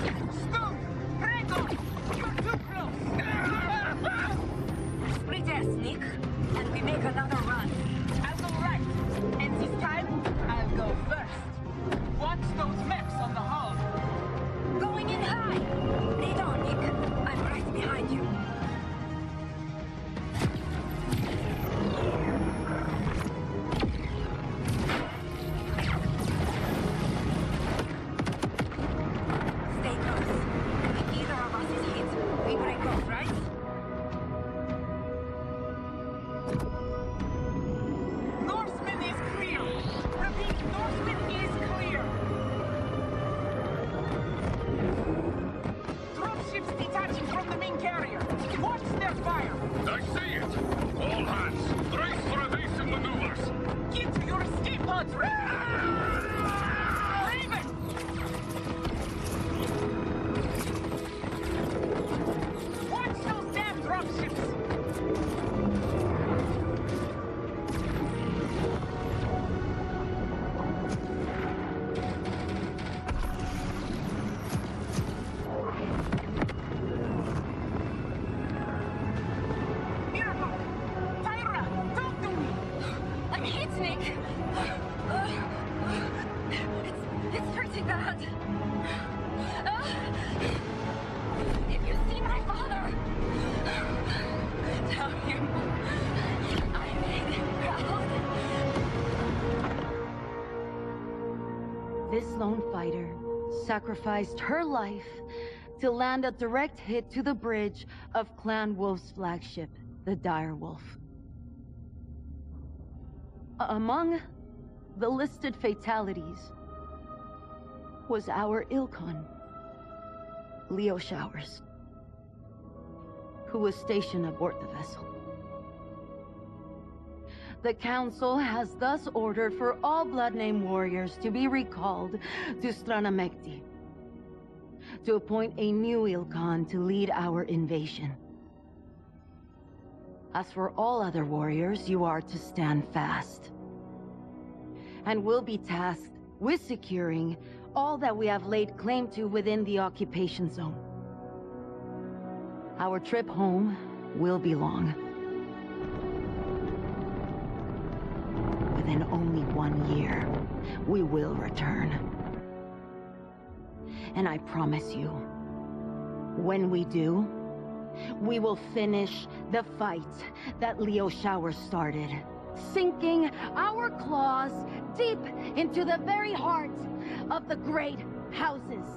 Thank you. Norseman is clear. Repeat, Norseman is clear. Dropships detaching from the main carrier. Watch their fire. I see it! All hands, brace for evasive maneuvers! Get to your escape pods. Raven! This lone fighter sacrificed her life to land a direct hit to the bridge of Clan Wolf's flagship, the Dire Wolf. Among the listed fatalities was our ilKhan, Leo Showers, who was stationed aboard the vessel. The Council has thus ordered for all Blood-Name warriors to be recalled to Strana Mechty to appoint a new Ilkhan to lead our invasion. As for all other warriors, you are to stand fast. And will be tasked with securing all that we have laid claim to within the occupation zone. Our trip home will be long. Within only one year, we will return. And I promise you, when we do, we will finish the fight that Leo Shower started, sinking our claws deep into the very heart of the great houses.